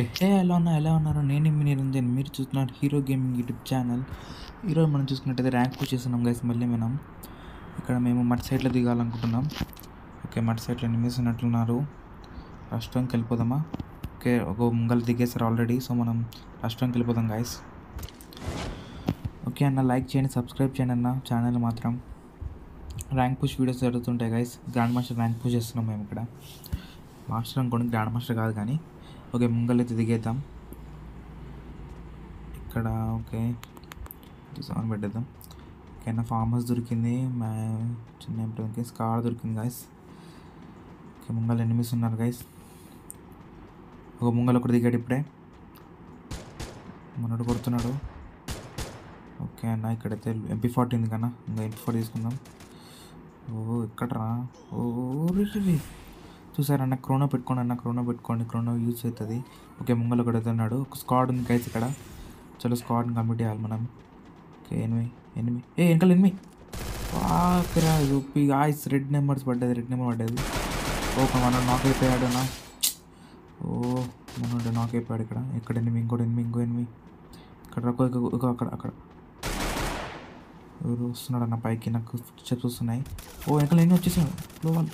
Okay hey ఎలా ఉన్నా ఎలా ఉన్నారు? నేను మీ నిరంజన్ మీరు చూస్తున్నారు హీరో గేమింగ్ యూట్యూబ్ ఛానల్ ఈరోజు మనం చూసుకున్నట్టయితే ర్యాంక్ పుష్ చేస్తున్నాం గైస్ మళ్ళీ మనం. ఇక్కడ మేము మట్ సైడ్లో దిగాలనుకుంటున్నాం. ఓకే మట్ సైడ్లో ఎనిమిస్ ఉన్నట్లున్నారు రాష్ట్రంకి వెళ్ళిపోదామా? ఓకే ఒక ముంగలు దిగేసారు ఆల్రెడీ సో మనం రాష్ట్రంకి వెళ్ళిపోదాం గాయస్ ఓకే అన్న లైక్ చేయండి సబ్స్క్రైబ్ చేయండి అన్న ఛానల్ మాత్రం. ర్యాంక్ పుష్ వీడియోస్ జరుగుతుంటాయి guys grand master rank push చేస్తున్నాం మేము ఇక్కడ. మాస్టర్ అనుకోండి గ్రాండ్ మాస్టర్ కాదు కానీ. ఓకే ముంగలైతే దిగేద్దాం ఇక్కడ ఓకే సాంగ్ పెట్టేద్దాం ఓకేనా ఫామ్ హౌస్ దొరికింది మా చిన్న ఎంప్లాయ్కి స్కార్ దొరికింది గైస్ ఓకే ముంగల్ ఎనిమిస్ ఉన్నారు గైస్ ఒక ముంగల్ ఒకటి దిగాడు ఇప్పుడే మనోడు కొడుతున్నాడు ఓకే అన్న ఇక్కడైతే ఎంపీ ఫార్టీ ఉంది కన్నా ఇంకా ఎంపీ ఫార్టీ తీసుకుందాం ఓ ఇక్కడరా ఓ రీ చూసారా? అన్న క్రోనో పెట్టుకోండి అన్న క్రోనో పెట్టుకోండి క్రోనో యూజ్ అవుతుంది. ఓకే ముంగలు ఒకటి ఉన్నాడు ఒక స్క్వాడ్ ఉంది గైస్ ఇక్కడ. చలో స్క్వాడ్ని కంప్లీట్ చేయాలి మనం. ఓకే ఎనిమి ఎనిమి ఏ వెనకాల ఎనిమి వాకరా యూపీ గాయస్ రెడ్ నెంబర్స్ పడ్డది రెడ్ నెంబర్ పడ్డది ఓకే మనం నాక్ అయిపోయాడు అన్న. ఓ మనోడు నాక్ అయిపోయాడు ఇక్కడ. ఇక్కడ ఎనిమి ఇంకోటి ఎనిమి ఇంకో ఎనిమి ఇక్కడ ఒక అక్కడ అక్కడ. ఎవరు వస్తున్నాడు అన్న పైకి? నాకు స్టెప్స్ వస్తున్నాయి. ఓ వెనకాల ఎన్ని వచ్చేసాడు. లో వాళ్ళు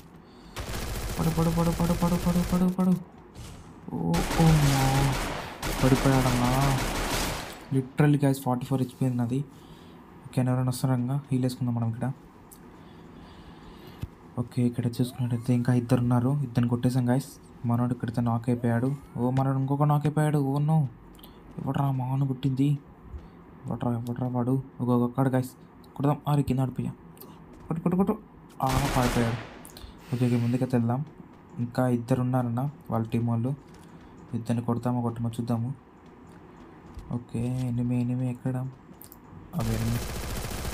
పడు పడు పడు పడు పడు పడు పడు పడు. ఓ ఓ literally guys forty four HP ఉన్నది. ఓకే ఎవరైనా వస్తారంగా హీల్ వేసుకుందాం మనం ఇక్కడ. ఓకే ఇక్కడ చూసుకున్నట్టయితే ఇంకా ఇద్దరు ఉన్నారు ఇద్దరిని కొట్టేసాం గాయస్ మనోడు ఇక్కడితో నాక్ అయిపోయాడు. ఓ మనోడు ఇంకొక నాక్ అయిపోయాడు. ఓ నో ఎవడరా మాను పుట్టింది ఎవడరా ఎవడరా వాడు? ఒక్కొక్కడు గాయస్ కొడదాం. ఆరు కింద ఆడిపోయా. కొట్టు కొట్టు కొట్టు. ఆ పాడిపోయాడు ఓకే ఓకే ముందుకైతే వెళ్దాం ఇంకా ఇద్దరు ఉన్నారన్న వాళ్ళ టీం వాళ్ళు. ఇద్దరిని కొడతామో కొట్టమో చూద్దాము. ఓకే ఎనిమి ఎనిమి ఎక్కడ? అవి ఎనిమి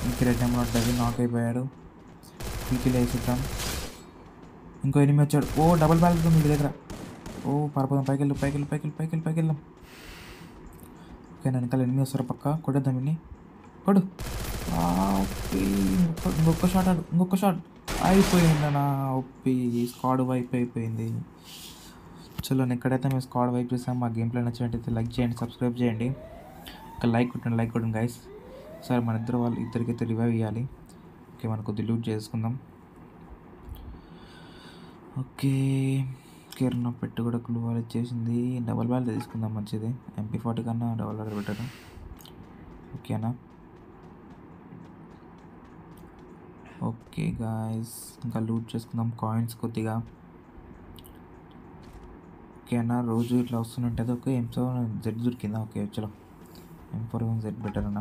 ఇంక రెడ్ నెంబర్ ఉంటుంది నాక్ అయిపోయాడు. పీకిలు వేసిద్దాం ఇంకో ఎనిమి వచ్చాడు. ఓ డబుల్ బ్యాలెన్స్ ఉంది మీ దగ్గర. ఓ పరపదం పైకి వెళ్ళు పైకి వెళ్ళు పైకి వెళ్ళు పైకి వెళ్ళు పైకి వెళ్దాం ఓకే నేను వెనకాల ఎనిమిది వస్తారు పక్క. కొట్టేద్దాం ఇన్ని కొడు ఓకే ఇంకొక- ఇంకొక షాట్ ఆడు ఇంకొక షాట్ అయిపోయింది ఒప్పి స్క్వాడ్ వైప్ అయిపోయింది. చలో ఎక్కడైతే మేము స్క్వాడ్ వైప్ చేసాం మా గేమ్ ప్లే నచ్చినట్టయితే లైక్ చేయండి సబ్స్క్రైబ్ చేయండి. ఒక లైక్ కొట్టండి లైక్ కొట్టండి గైస్ సరే మన ఇద్దరు వాళ్ళు ఇద్దరికైతే రివైవ్ ఇవ్వాలి ఓకే మనం కొద్ది లూట్ చేసుకుందాం. ఓకే కిరణ్ పెట్టు కూడా క్లూ వాళ్ళు ఇచ్చేసింది డబల్ బ్యాల్ తీసుకుందాం మంచిది. ఎంపీ ఫార్టీ కన్నా డబల్ బ్యాల్ పెట్టడం ఓకేనా ఓకే గాయస్ ఇంకా లూట్ చేసుకుందాం. కాయిన్స్ కొద్దిగా. ఓకేనా రోజు ఇట్లా వస్తుంటుంది ఓకే ఎం సెవెన్ జెడ్ దొరికిందా? ఓకే చలో. M four one Z better అన్న.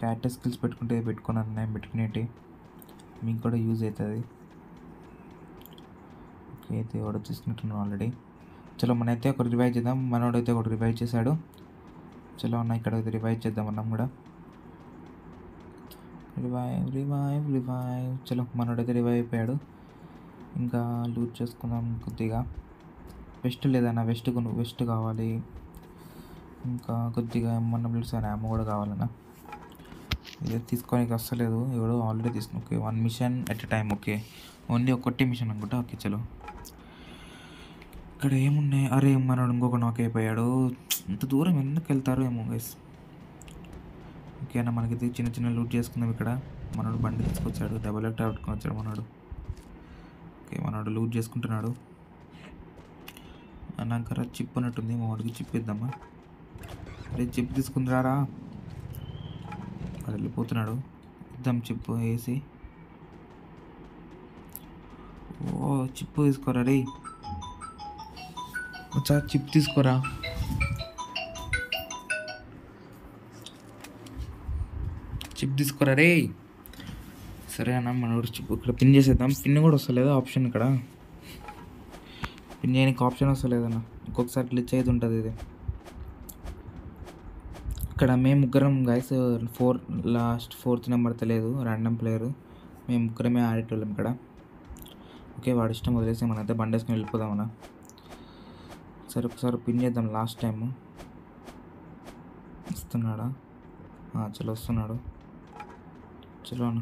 క్యారెక్టర్ స్కిల్స్ పెట్టుకుంటే పెట్టుకున్నాను నేను పెట్టుకునేటి. మీకు కూడా యూజ్ అవుతుంది ఓకే అయితే ఆర్డర్ చేసుకుంటున్నాను ఆల్రెడీ చలో మనైతే ఒకటి రివైవ్ చేద్దాం. మనోడైతే ఒకటి రివైవ్ చేశాడు. చలో అన్న ఇక్కడ అయితే రివైవ్ చేద్దాం అన్నాం కూడా. రివైవ్ రివైవ్ రివైవ్ చలో మనోడైతే రివైవ్ అయిపోయాడు. ఇంకా లూజ్ చేసుకుందాం కొద్దిగా. వెస్ట్ లేదన్న వెస్ట్ కొను వెస్ట్ కావాలి. ఇంకా కొద్దిగా ఏమన్నా బ్లడ్స్ అని కూడా కావాలన్నా. ఇది తీసుకోనికి వస్తలేదు ఎవడో ఆల్రెడీ తీసుకుని okay one mission at a time okay only ఒక్కటే మిషన్ అనుకుంటా ఓకే చలో. ఇక్కడ ఏమున్నాయి? అరే మనోడు ఇంకొక నాక్ అయిపోయాడు. ఇంత దూరం ఎందుకు వెళ్తారు ఏమో గైస్ ఓకేనా మనకి చిన్న చిన్న లూట్ చేసుకుందాం ఇక్కడ. మనోడు బండి తీసుకొచ్చాడు. డబల్ ఎక్టర్ పట్టుకొని వచ్చాడు మనోడు. ఓకే మనోడు లూట్ చేసుకుంటున్నాడు. నాకు చిప్ అన్నట్టుంది మా వాడికి చిప్ ఇద్దామా అరే చిప్ తీసుకుందిరారా అది వెళ్ళిపోతున్నాడు. ఇద్దాం చిప్ వేసి ఓ చిప్ తీసుకోరా రే. వచ్చా చిప్ తీసుకోరా? చిప్ తీసుకురా రే సరే అన్న మన చిప్ ఇక్కడ పిన్ చేసేద్దాం. పిన్ కూడా వస్తలేదు? ఆప్షన్ ఇక్కడ. పిన్ చేయడానికి ఆప్షన్ వస్తలేదన్న. ఇంకొకసారి గ్లిచ్ అయితే ఉంటుంది ఇది. ఇక్కడ మేము ముగ్గురం guys four last fourth number తెలియదు ర్యాండమ్ ప్లేయర్ మేము ముగ్గురమే ఆడేటోళ్ళం ఇక్కడ. ఓకే వాడి ఇష్టం వదిలేసి మనైతే బండేసుకుని వెళ్ళిపోదామన్న. సరే ఒకసారి పిన్ చేద్దాం లాస్ట్ టైం వస్తున్నాడా చలో వస్తున్నాడు. చలో అన్న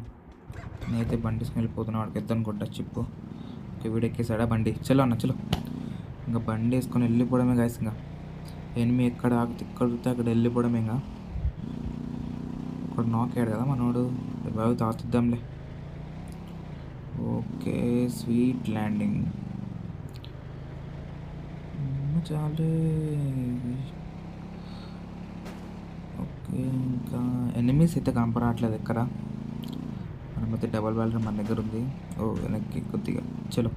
నేనైతే బండి తీసుకుని వెళ్ళిపోతున్నా వాడికి ఎద్దాను కొట్టా చిప్పు. ఓకే వీడు బండి? చలో అన్న చలో. ఇంకా బండి వేసుకొని వెళ్ళిపోవడమే గాయస్ ఇంకా. ఎనిమి ఎక్కడ ఆగితే అక్కడ వెళ్ళిపోవడమే ఇంకా. ఇక్కడ నాక్ అయ్యాడు కదా మనోడు. బాగా తాతుద్దాంలే. Okay sweet landing. చాలే. ఓకే ఇంకా ఎనిమీస్ అయితే కనపడట్లేదు ఎక్కడ? మనమైతే డబల్ బ్యాలర్ మన దగ్గర ఉంది. ఓ వెనక్కి కొద్దిగా చలో.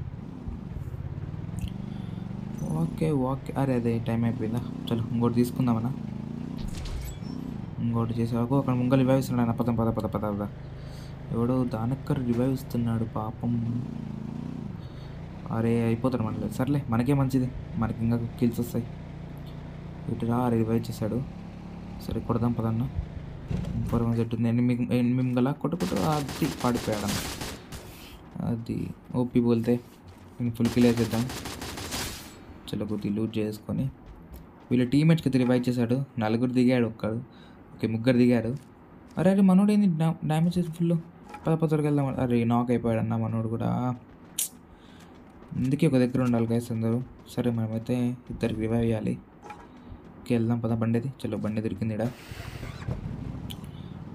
Okay okay. అరే అదే టైం అయిపోయిందా? చలో ఇంకోటి తీసుకుందామన్నా ఇంకోటి చేసావు అక్కడ ముంగలు రివైవ్ ఇస్తున్నాడు అన్న పదం పద పద పద పద. ఎవడో దానక్కర్ రివైవ్ ఇస్తున్నాడు పాపం. అరే అయిపోతాడు మనలేదు సర్లే మనకే మంచిది. మనకి ఇంకా కిల్స్ వస్తాయి. ఇటు రా రివైవ్ చేశాడు. సరే కొడదాం పదన్న. పూర్వం సెట్ ఉంది. ఎనిమిది ఎనిమిది గల కొట్టు కొట్టు అది పడిపోయాడు. అది ఓపి బోల్తే నేను ఫుల్ కిల్ చేద్దాం. చలో కొద్ది లూట్ చేసుకొని. వీళ్ళ టీమేట్స్కి అయితే రివైవ్ చేశాడు నలుగురు దిగాడు ఒక్కడు. ఓకే ముగ్గురు దిగారు. అరే అరే మనోడు ఏంది? డ్యామేజ్ చేసి ఫుల్ పద పదరికి వెళ్దాం. అరే నాక్ అయిపోయాడు అన్న మనోడు కూడా. అందుకే ఒక దగ్గర ఉండాలి గైస్ అందరూ. సరే మనమైతే ఇద్దరికి రివైవ్ చేయాలి. ఓకే వెళ్దాం పద బండిది చలో బండి దొరికింది ఇక్కడ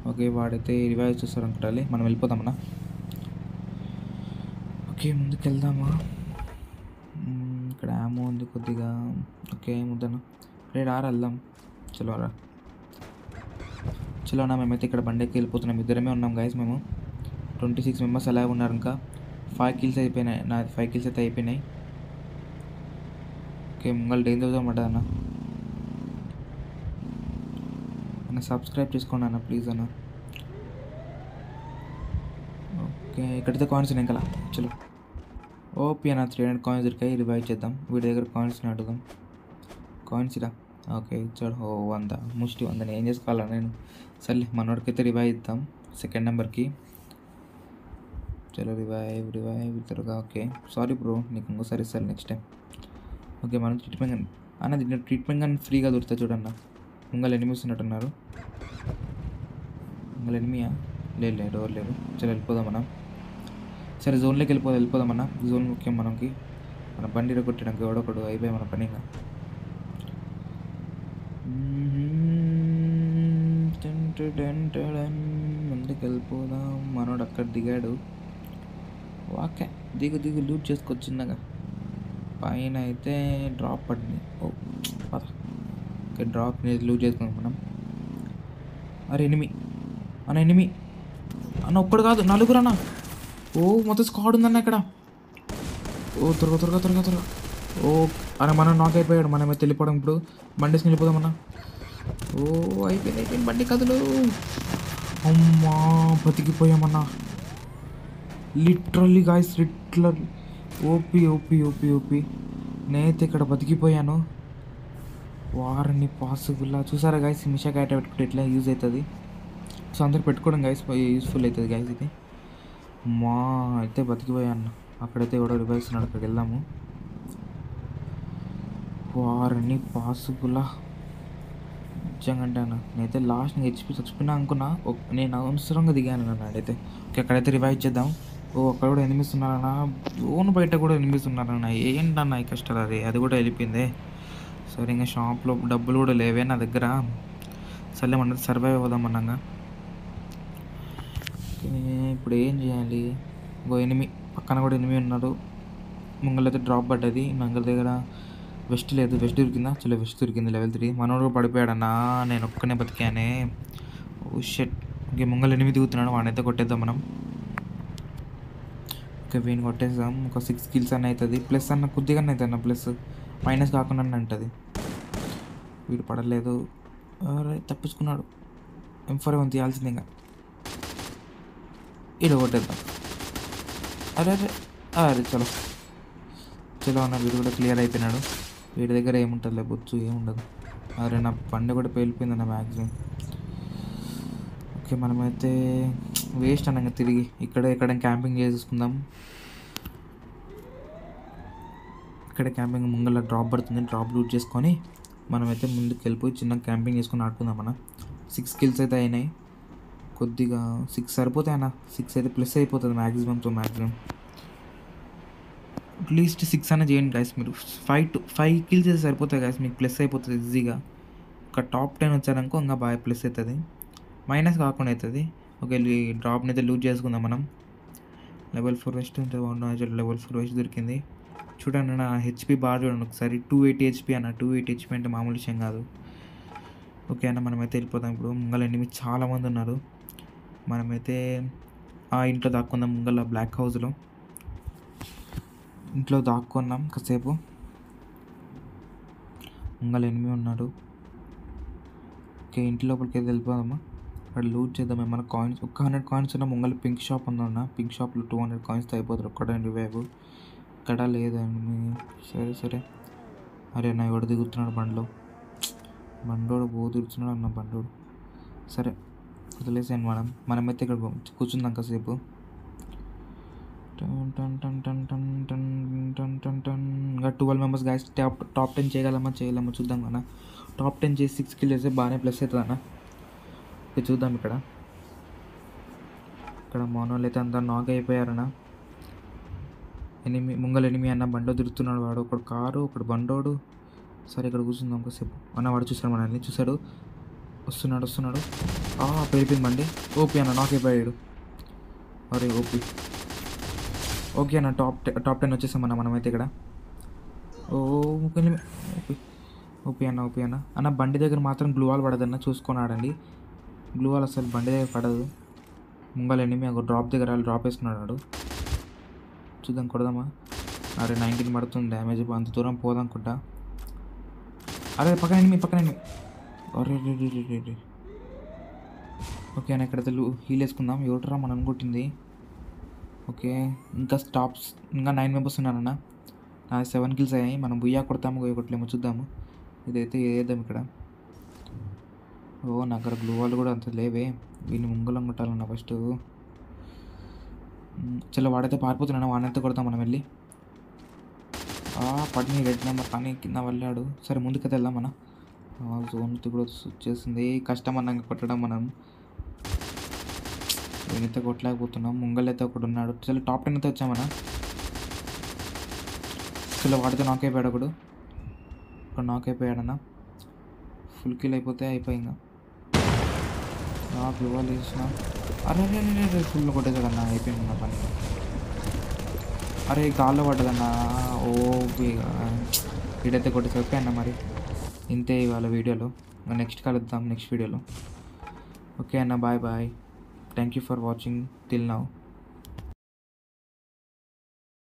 ఓకే వాడైతే రివైవ్ చేస్తారు అనుకుంటాలి మనం వెళ్ళిపోదామన్నా. ఓకే ముందుకు వెళ్దామా ఇక్కడ ఏమో ఉంది కొద్దిగా. ఓకే ఏముందన్నా? రేడు ఆరు వెళ్దాం. చలో రా. చలో నా మేమైతే ఇక్కడ బండికి వెళ్ళిపోతున్నాం. ఇద్దరమే ఉన్నాం గైస్ మేము. ట్వంటీ సిక్స్ మెంబర్స్ అలాగే ఉన్నారు ఇంకా ఫైవ్ కిల్స్ అయిపోయినాయి. నా ఫైవ్ కిల్స్ అయితే అయిపోయినాయి. ఓకే ముంగల్ డేంజర్ అవుతాం పడ్డా అన్న. అన్న సబ్స్క్రైబ్ చేసుకోండి అన్న ప్లీజ్ అన్న. ఓకే ఇక్కడైతే కాయిన్స్ ఉన్నాయి ఇంకా చలో. ఓపీ అన్న త్రీ హండ్రెడ్ కాయిన్స్ దొరికాయి రివైవ్ చేద్దాం. వీడి దగ్గర కాయిన్స్ అడుగుదాం. కాయిన్స్ ఇరా ఓకే ఇచ్చాడు. ఓ వంద. ముష్టి వంద. నేను ఏం చేసుకోవాలా నేను? సర్లే మనోడికైతే రివైవ్ ఇద్దాం. సెకండ్ నెంబర్కి చలో రివైవ్ రివైవ్ త్వరగా ఓకే. సారీ బ్రో నీకు ఇంకోసారి ఇస్తాను నెక్స్ట్ టైం ఓకే మనం ట్రీట్మెంట్ కానీ అన్న ట్రీట్మెంట్ కానీ ఫ్రీగా దొరుకుతుంది చూడన్నా ముంగల్ ఎనిమిస్ ఉన్నట్టున్నారు. ముంగల్ ఎనిమియా లేదు లేదు ఎవరు లేరు. సరే వెళ్ళిపోదాం మనం సరే జోన్లోకి వెళ్ళిపోదాం వెళ్ళిపోదాం అన్న. జోన్ ముఖ్యం మనకి. మన బండి కొట్టడానికి ఎవడొకడు అయిపోయి మన పని ఇంకా. ముందుకు వెళ్ళిపోదాం మనోడు అక్కడ దిగాడు. ఓకే దిగు దిగు లూట్ చేసుకోవచ్చు పైన అయితే డ్రాప్ పడింది. ఓ పద. ఓకే డ్రాప్ అనేది లూజ్ చేసుకున్నాం మనం. అరే ఎనిమి అన్న ఎనిమి. అన్న ఒక్కడు కాదు నలుగురు అన్న. ఓ మొత్తం స్క్వాడ్ ఉందన్న ఇక్కడ. ఓ త్వరగా త్వరగా త్వరగా త్వరగా. ఓ అన్న మనం నాక్ అయిపోయాడు మనమే వెళ్ళిపోవడం ఇప్పుడు. బండి వెళ్ళిపోదామన్నా ఓ అయిపోయింది అయిపోయింది బండి కథలు అమ్మా బతికిపోయామన్నా. Literally guys literal OP OP OP OP. నేనైతే ఇక్కడ బతికిపోయాను. వారిని పాసిబుల్ చూసారా గాయస్ మిషా క్యాట పెట్టుకుంటే ఎట్లా యూజ్ అవుతుంది? సో అందరు పెట్టుకోవడం గాయస్ యూస్ఫుల్ అవుతుంది గాయస్ ఇది. మా అయితే బతికిపోయాను అక్కడైతే ఎవడో రివైస్తున్నాడు అక్కడికి వెళ్దాము. వారిని పాసిబులా నిజంగా నేనైతే లాస్ట్ హెచ్పి చచ్చిపోయినా అనుకున్నా నేను అవసరంగా దిగాను అన్న నాడైతే. ఓకే అక్కడైతే రివైవ్ చేద్దాం. ఓ అక్కడ కూడా ఎనిమిస్తున్నారన్నా ఓన్ బయట కూడా ఎనిమిస్తున్నారన్నా ఏంటన్నా ఈ కష్టాలు అది? అది కూడా వెళ్ళిపోయిందే. సరే ఇంకా షాప్లో డబ్బులు కూడా లేవే నా దగ్గర. సర్లే మన సర్వైవ్ అవుదాం అన్నాగా. ఓకే, ఇప్పుడు ఏం చేయాలి? ఇంకో ఎనిమి పక్కన కూడా ఎనిమి ఉన్నాడు. ముంగలైతే డ్రాప్ పడ్డది. మంగళ దగ్గర వెస్ట్ లేదు. వెస్ట్ దొరికిందా? చలో వెస్ట్ దొరికింది లెవెల్ త్రీ. మనోడు పడిపోయాడన్నా. నేను ఒక్కనే బతికానే. ఓ షెట్. ఓకే ముంగల్ ఎనిమిది దిగుతున్నాడు. వాడైతే కొట్టేద్దాం మనం. ఓకే వీని కొట్టేద్దాం. ఒక సిక్స్ కిల్స్ అన్న అవుతుంది. ప్లస్ అన్న కొద్దిగానే అవుతుంది అన్న ప్లస్. మైనస్ కాకుండా ఉంటుంది వీడు పడలేదు. తప్పించుకున్నాడు. ఎం ఫోర్ వన్ తీయాల్సింది ఇంకా. ఈడ కొట్టేద్దాం. అరే అరే అరే చలో. చలో అన్న వీడు కూడా క్లియర్ అయిపోయినాడు. వీడి దగ్గర ఏముంటుంది బొచ్చు ఏముండదు. అరే నా పండు కూడా పేలిపోయింది అన్న మ్యాక్సిమం. ఓకే మనమైతే వేస్ట్ అన్న ఇంకా తిరిగి. ఇక్కడ ఇక్కడ క్యాంపింగ్ చేసుకుందాం ఇక్కడ క్యాంపింగ్ ముంగల డ్రాప్ పడుతుంది. డ్రాప్ లూట్ చేసుకొని మనమైతే ముందుకు వెళ్ళిపోయి చిన్న క్యాంపింగ్ చేసుకుని ఆడుకుందాం అన్న. సిక్స్ కిల్స్ అయితే అయినాయి. కొద్దిగా సిక్స్ సరిపోతాయి అన్న. సిక్స్ అయితే ప్లస్ అయిపోతుంది మ్యాక్సిమంతో మ్యాక్సిమం అట్లీస్ట్ సిక్స్ అన్న చేయండి గాయస్ మీరు. ఫైవ్ టు ఫైవ్ కిల్స్ అయితే సరిపోతాయి గాయస్ మీకు ప్లస్ అయిపోతుంది ఈజీగా ఒక టాప్ టెన్ వచ్చారనుకో ఇంకా బాగా ప్లస్ అవుతుంది మైనస్ కాకుండా అవుతుంది ఒక డ్రాప్ని అయితే లూజ్ చేసుకుందాం మనం. లెవెల్ ఫోర్ వెస్ట్ ఉంటే బాగుంటుంది లెవెల్ ఫోర్ వెస్ట్ దొరికింది. చూడండి నా హెచ్పి బాగా చూడండి ఒకసారి. టూ ఎయిటీ హెచ్పి అన్న టూ ఎయిటీ హెచ్పి అంటే మామూలు విషయం కాదు. ఓకే అన్న మనమైతే వెళ్ళిపోతాం ఇప్పుడు. ముంగల ఎనిమిది చాలామంది ఉన్నారు. మనమైతే ఆ ఇంట్లో దాక్కుందాం ముంగల బ్లాక్ హౌస్లో ఇంట్లో దాక్కున్నాం కాసేపు. ముంగల ఎనిమిది ఉన్నాడు. ఓకే ఇంటి లోపలికి అయితే వెళ్ళిపోదామా? అక్కడ లూట్ చేద్దాం. ఏమన్నా కాయిన్స్ ఒక హండ్రెడ్ కాయిన్స్ ఉన్న ముంగల పింక్ షాప్ ఉందన్న. పింక్ షాప్లో టూ హండ్రెడ్ కాయిన్స్ అయిపోతారు ఒక్కడ రివైవ్ ఎక్కడా లేదండి. సరే సరే. అరే నా ఎవడు దిగుతున్నాడు బండిలో? బండోడు బో దిగుతున్నాడు అన్న బండోడు సరే వదిలేసాను మనం. మనమైతే ఇక్కడ కూర్చుందాం కాసేపు. ఇంకా twelve members guys top top ten చేయగలమా? చేయగలమా చూద్దాం అన్న టాప్ టెన్ చేసి సిక్స్ కిల్ చేస్తే బాగానే ప్లస్ అవుతుంది అన్న. చూద్దాం ఇక్కడ. ఇక్కడ మోనోలు అయితే అంతా నాక్ అయిపోయారన్నా. ఎనిమి ముంగల్ ఎనిమి అన్న బండో తిరుగుతున్నాడు వాడు. ఒకడు కారు ఒకడు బండోడు. సరే ఇక్కడ కూర్చుందాం కాసేపు అన్న వాడు చూసాడు మనల్ని చూశాడు. వస్తున్నాడు వస్తున్నాడు. ఆ బండి. ఓపీ అన్న నాకే అయిపోయాడు అరే ఓపీ ఓకే అన్న టాప్ టాప్ టెన్ వచ్చేసామన్న మనమైతే ఇక్కడ. ఓ ఓపీ ఓపీ అన్న ఓపీ అన్న. అన్న బండి దగ్గర మాత్రం గ్లూ వాల్ పడదన్న చూసుకొని ఆడండి గ్లూ వాల్ అసలు బండి దగ్గర పడదు. ముంగల్ ఎనిమి ఒక డ్రాప్ దగ్గర వాళ్ళు డ్రాప్ వేసుకున్నాడు చూద్దాం కొడదామా? అరే నైన్టీన్ పడుతుంది డ్యామేజ్ అంత దూరం పోదనుకుంటా అరే పక్కన ఎనిమి పక్కన ఎనిమి అరే రే రే రే ఓకే అన్న ఇక్కడ హీల్ వేసుకుందాం ఎవటరా మనం అనుకుంటుంది ఓకే ఇంకా స్టాప్స్ ఇంకా నైన్ మెంబర్స్ ఉన్నారన్న నా సెవెన్ కిల్స్ అయ్యాయి. మనం బుయ్యా కొడతాము గొయ్య చూద్దాము. ఇదైతే వేద్దాం ఇక్కడ? ఓ నా దగ్గర గ్లూ వాళ్ళు కూడా అంత లేవే. వీళ్ళు ముంగలం కొట్టాలన్న ఫస్ట్ చలో వాడైతే పారిపోతున్నాను వాడినైతే కొడతాం మనం వెళ్ళి? పడిని రెడ్ నెంబర్ కానీ కింద వెళ్ళాడు. సరే ముందుకైతే వెళ్దాం మన జోన్ కూడా వచ్చేసింది కష్టం అన్నాక కొట్టడం మనం. నేనైతే కొట్టలేకపోతున్నాం. ముంగలైతే ఒకడు ఉన్నాడు. చలో టాప్ టెన్ అయితే వచ్చామన్నా చలో వాడితే నాక్ అయిపోయాడు ఒకడు. ఒక నాక్ అయిపోయాడన్నా ఫుల్ కిల్ అయిపోతే అయిపోయిందా. ఇంకా ఇవ్వాలి వాల్ అరే అరే అరే ఫుల్ కొట్టేసాడన్న అయిపోయింది నా పని. అరే గాల్లో పడ్డదన్న. ఓ వీడైతే కొట్టేసి ఓకే అన్న మరి. ఇంతే ఇవాళ వీడియోలో. నెక్స్ట్ కలుద్దాం నెక్స్ట్ వీడియోలో ఓకే అన్న bye bye thank you for watching till now